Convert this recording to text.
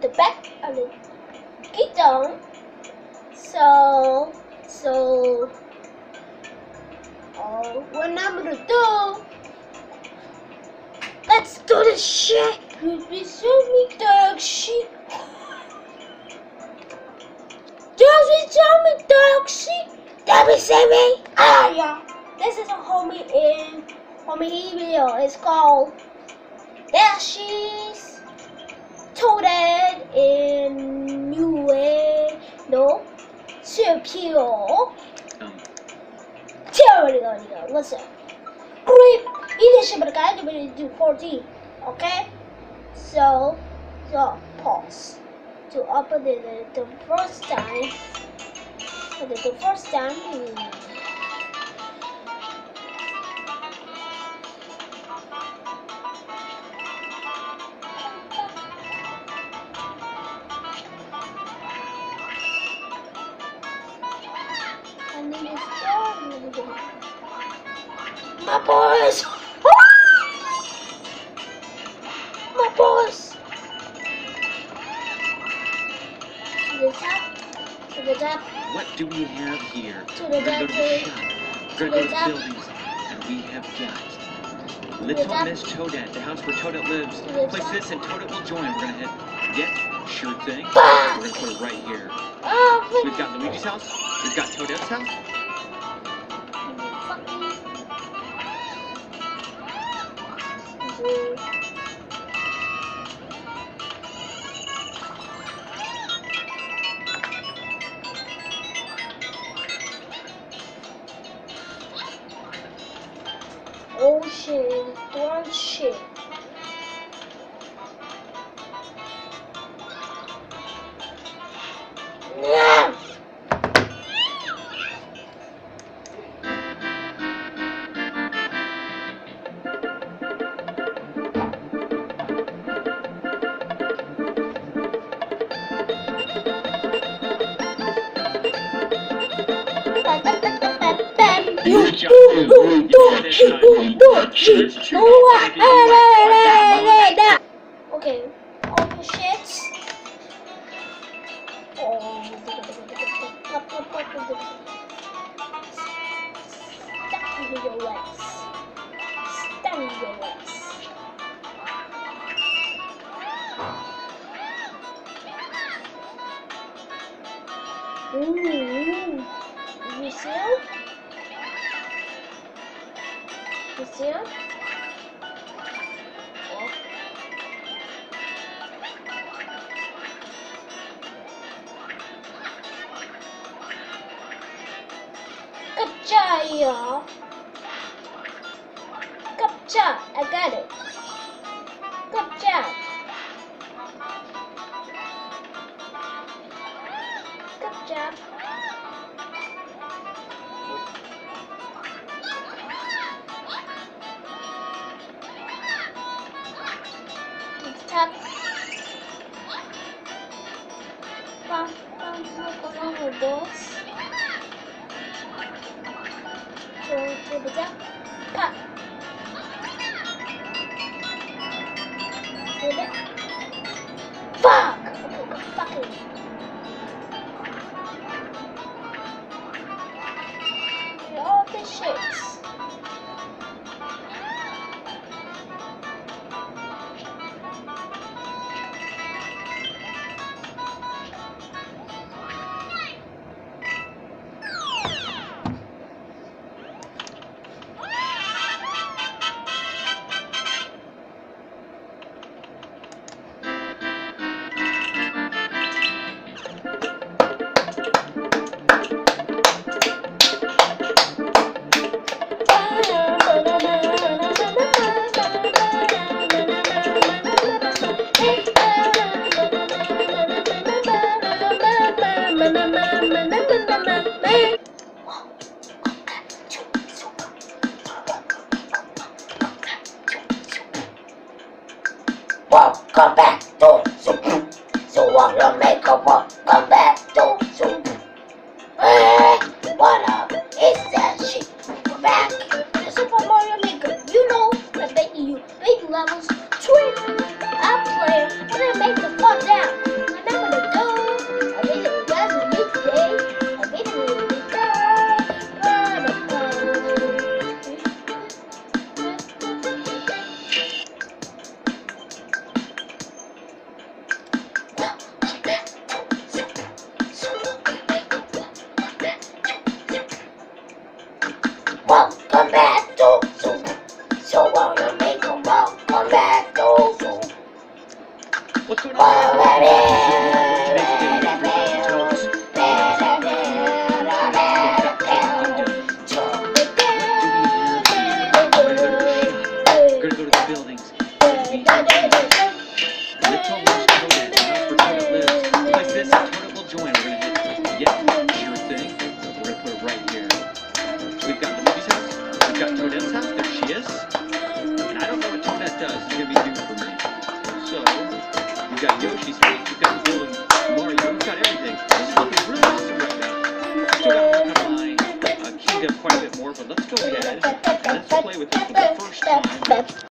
the back of the kingdom. So, so, oh, what I'm gonna do? Let's do this shit. We show me dog shit. Just show me dog shit. That be see me. Ah, yeah. This is a homie in homie video. It's called Dashies Toaded in New Way. No. Superior. Um, Theoretically, listen. Great leadership of the guy to do 14. Okay? So, so pause. To open it the first time. The, the first time. And then you start and then. My boys! My boys! To the top, to the top, what do we have here? To the We're gonna go to the back, shop. to We're gonna the go top. to the buildings. And we have got Little. Miss Toadette, the house where Toadette lives. Place this and Toadette will join. We're gonna hit get sure thing. We're gonna put it right here. Oh, So we've got Luigi's house. We've got Toadette's house. Shit, one shit. Yeah. Okay, all the shits. In your legs. In your legs. Ooh, you see him? You see him? Oh. Good job, y'all. Good job. I got it. Good job. Come, come, come on, my boss. Go to the top. Pop. Hold it. Fuck! Okay, go fucking. I play and I make the fuck down. I'm to. I made it guys. I Whoa! We've got Yoshi's house. We've got building Mario. We've got everything. This is looking really awesome right now. Still got work on mine. Uh, up quite a bit more, but let's go ahead let's play with this for the first time.